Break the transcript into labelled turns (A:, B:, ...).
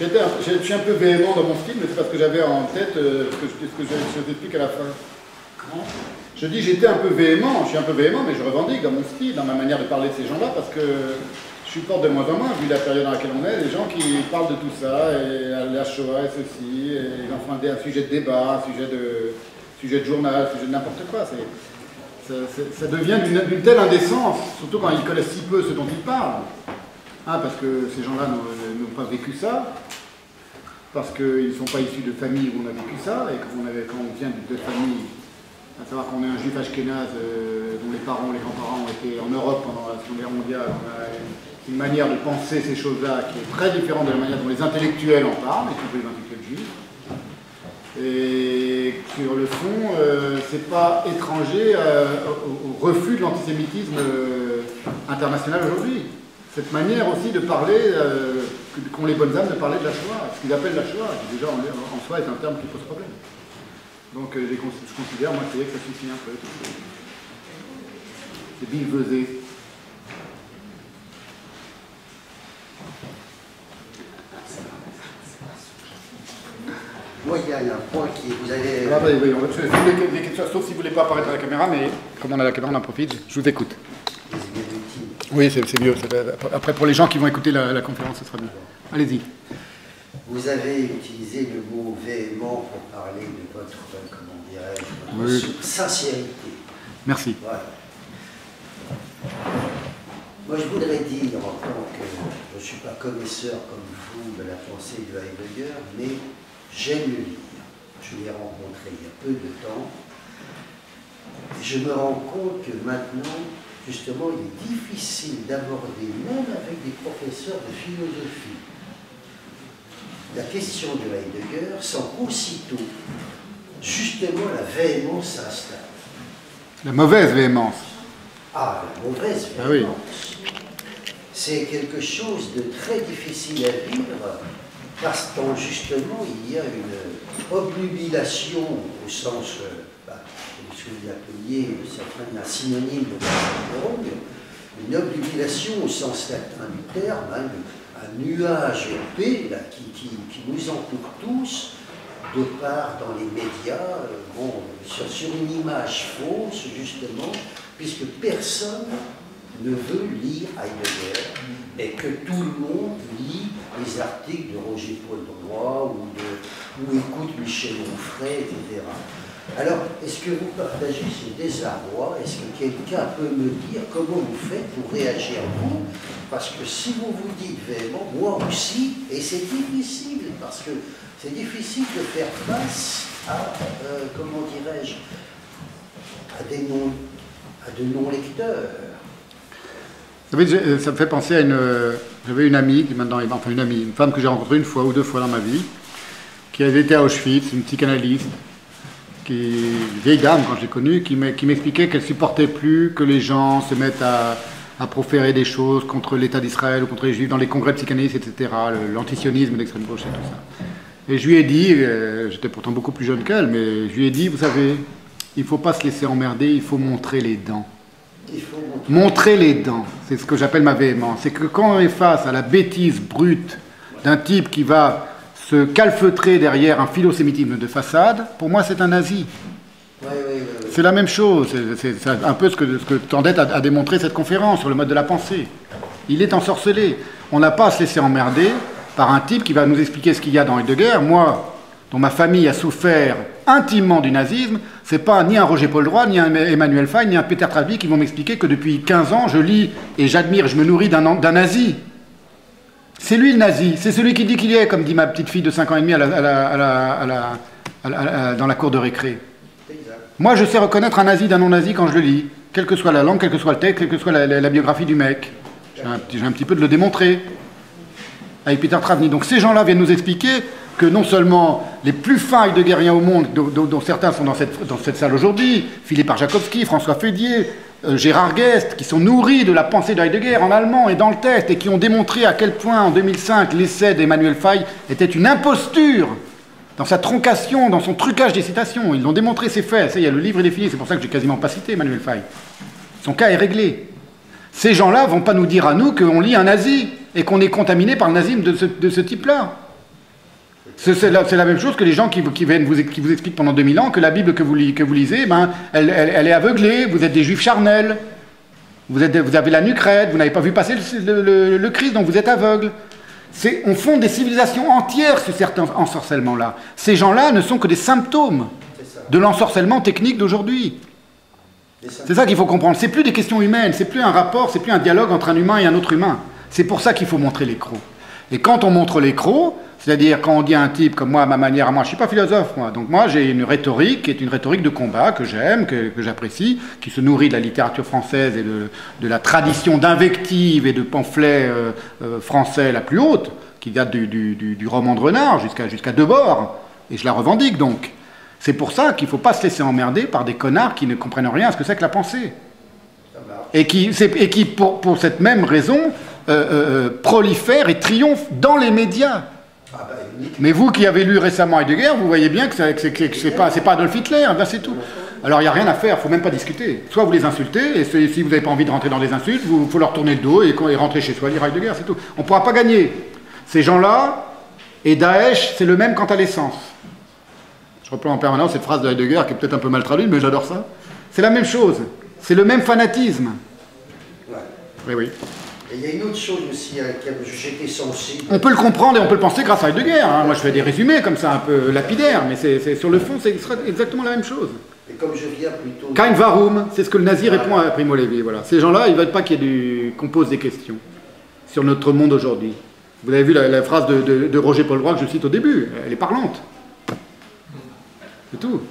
A: Je suis un peu véhément dans mon style, mais c'est parce que j'avais en tête euh, ce que, je- ce que je, je t'explique à la fin. Je dis j'étais un peu véhément, je suis un peu véhément, mais je revendique dans mon style, dans ma manière de parler de ces gens-là, parce que je supporte de moins en moins, vu la période dans laquelle on est, les gens qui parlent de tout ça, et la Shoah et ceci, et ils en font un, sujet de débat, un sujet de, sujet de journal, un sujet de n'importe quoi. ça, ça devient d'une telle indécence, surtout quand ils connaissent si peu ce dont ils parlent. Hein, parce que ces gens-là n'ont n'ont pas vécu ça, parce qu'ils ne sont pas issus de familles où on a vécu ça, et quand on vient de familles, à savoir qu'on est un juif ashkénaze euh, dont les parents, les grands-parents ont été en Europe pendant la Seconde Guerre mondiale, on a une, manière de penser ces choses-là qui est très différente de la manière dont les intellectuels en parlent, y compris les intellectuels juifs. Et sur le fond, euh, c'est pas étranger euh, au, au refus de l'antisémitisme euh, international aujourd'hui. Cette manière aussi de parler, qu'ont les bonnes âmes de parler de la Shoah, ce qu'ils appellent la Shoah, qui déjà en, en soi est un terme qui pose problème. Donc euh, je considère, moi, que ça suffit un peu. C'est billevesé.
B: Moi, il y a un point qui. Vous avez.
A: Ah, bah, oui, on va- des questions, sauf si vous ne voulez pas apparaître à la caméra, mais comme on a la caméra, on en profite. Je vous écoute. Oui, c'est mieux. Après, pour les gens qui vont écouter la, la conférence, ce sera mieux. Allez-y.
B: Vous avez utilisé le mot véhément pour parler de votre, comment dirais-je,
A: Oui.
B: votre sincérité.
A: Merci.
B: Voilà. Moi, je voudrais dire, en tant que je ne suis pas connaisseur comme vous de la pensée de Heidegger, mais j'aime le lire. Je l'ai rencontré il y a peu de temps. Et je me rends compte que maintenant, justement, il est difficile d'aborder, même avec des professeurs de philosophie, la question de Heidegger sans qu'aussitôt, justement, la véhémence s'installe.
A: La mauvaise véhémence.
B: Ah, la mauvaise
A: Ah oui.
B: véhémence. C'est quelque chose de très difficile à vivre parce que justement il y a une obnubilation au sens, vous appeliez certains un synonyme de langue, une obnubilation au sens latin du terme, hein, un nuage épais qui, nous entoure tous, de part dans les médias, euh, bon, sur, une image fausse, justement, puisque personne ne veut lire Heidegger, et que tout le monde lit les articles de Roger Paul Droit ou, ou écoute Michel Onfray, etc. Alors, est-ce que vous partagez ce désarroi? Est-ce que quelqu'un peut me dire comment vous faites pour réagir vous? Parce que si vous vous dites véhément, moi aussi, et c'est difficile, parce que c'est difficile de faire face à, euh, comment dirais-je, à des non, à de non-lecteurs.
A: Ça me fait penser à une. J'avais une amie, qui maintenant, enfin une amie, une femme que j'ai rencontrée une fois ou deux fois dans ma vie, qui avait été à Auschwitz, une psychanalyste, qui une vieille dame quand je l'ai connue, qui m'e- qui m'expliquait qu'elle supportait plus que les gens se mettent à, à proférer des choses contre l'État d'Israël ou contre les Juifs dans les congrès psychanalystes, etc., l'antisionisme d'extrême gauche et tout ça. Et je lui ai dit, euh, j'étais pourtant beaucoup plus jeune qu'elle, mais je lui ai dit, vous savez, il ne faut pas se laisser emmerder, il faut montrer les dents.
B: Il faut montrer.
A: Montrer les dents, c'est ce que j'appelle ma véhémence. C'est que quand on est face à la bêtise brute d'un type qui va se calfeutrer derrière un philosémitisme de façade, pour moi c'est un nazi.
B: Oui, oui, oui. oui.
A: C'est la même chose. C'est- un peu ce que, ce que tendait à, à démontrer cette conférence sur le mode de la pensée. Il est ensorcelé. On n'a pas à se laisser emmerder par un type qui va nous expliquer ce qu'il y a dans Heidegger. Moi, dont ma famille a souffert intimement du nazisme, c'est pas ni un Roger Paul Droit, ni un Emmanuel Faye, ni un Peter Travy qui vont m'expliquer que depuis 15 ans, je lis et j'admire, je me nourris d'un nazi. C'est lui le nazi, c'est celui qui dit qu'il y est, comme dit ma petite fille de 5 ans et demi à la- à la- à la- à la- à la- à- dans la cour de récré. Moi, je sais reconnaître un nazi d'un non-nazi quand je le lis, quelle que soit la langue, quel que soit le texte, quelle que soit la, biographie du mec. J'ai un, petit- j'ai un petit peu de le démontrer avec Peter Travny. Donc ces gens-là viennent nous expliquer que non seulement les plus fins heideggeriens au monde, dont, dont- dont certains sont dans cette, dans cette salle aujourd'hui, Philippe Arjakovski, François Fédier, Gérard Guest, qui sont nourris de la pensée de Heidegger en allemand et dans le texte, et qui ont démontré à quel point en 2005 l'essai d'Emmanuel Faye était une imposture dans sa troncation, dans son trucage des citations. Ils l'ont démontré, c'est fait. Ça, il y le livre, est fini. C'est pour ça que j'ai quasiment pas cité Emmanuel Faye. Son cas est réglé. Ces gens-là vont pas nous dire à nous qu'on lit un nazi et qu'on est contaminé par le nazisme de ce type-là. C'est la, la, même chose que les gens qui, qui, viennent vous, qui vous expliquent pendant 2000 ans que la Bible que vous, que vous lisez, ben, elle, elle, elle, est aveuglée, vous êtes des juifs charnels, vous, êtes, vous avez la nuque raide, vous n'avez pas vu passer le, le, le, Christ, donc vous êtes aveugle. On fonde des civilisations entières sur certains ensorcellements-là. Ces gens-là ne sont que des symptômes de l'ensorcellement technique d'aujourd'hui. C'est ça qu'il faut comprendre. C'est plus des questions humaines, c'est plus un rapport, c'est plus un dialogue entre un humain et un autre humain. C'est pour ça qu'il faut montrer les crocs. Et quand on montre les c'est-à-dire quand on dit à un type comme moi, à ma manière, moi je ne suis pas philosophe, moi, donc moi j'ai une rhétorique qui est une rhétorique de combat que j'aime, que, j'apprécie, qui se nourrit de la littérature française et de, la tradition d'invective et de pamphlets euh, euh, français la plus haute, qui date du, roman de Renard jusqu'à Debord, et je la revendique donc. C'est pour ça qu'il ne faut pas se laisser emmerder par des connards qui ne comprennent rien à ce que c'est que la pensée. Et qui, pour, cette même raison, euh, euh, prolifèrent et triomphent dans les médias. Ah bah, Mais vous qui avez lu récemment Heidegger, vous voyez bien que ce n'est pas, pas Adolf Hitler, ben c'est tout. Alors il n'y a rien à faire, il ne faut même pas discuter. Soit vous les insultez, et si vous n'avez pas envie de rentrer dans des insultes, il faut leur tourner le dos et, et rentrer chez soi, lire Heidegger, c'est tout. On ne pourra pas gagner. Ces gens-là, et Daesh, c'est le même quant à l'essence. Je reprends en permanence cette phrase de Heidegger qui est peut-être un peu mal traduite, mais j'adore ça. C'est la même chose. C'est le même fanatisme. Oui, oui.
B: Et il y a une autre chose aussi à laquelle j'étais sensible.
A: On peut le comprendre et on peut le penser grâce à Heidegger. Hein. Moi, je fais des résumés comme ça, un peu lapidaires, mais c'est sur le fond, c'est exactement la même chose.
B: Et comme je viens plutôt.
A: Kein Warum, c'est ce que le nazi répond à Primo Levi. Voilà. Ces gens-là, ils ne veulent pas qu'il y ait du... qu'on pose des questions sur notre monde aujourd'hui. Vous avez vu la, la phrase de, de, de Roger Paul Brock que je cite au début, elle est parlante. C'est tout.